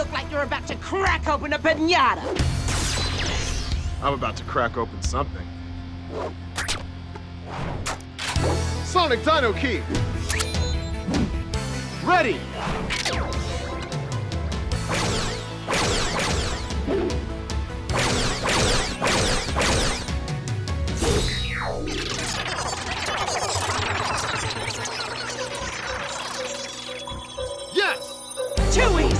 look like you're about to crack open a pinata. I'm about to crack open something. Sonic Dino Key! Ready! Yes! Too easy.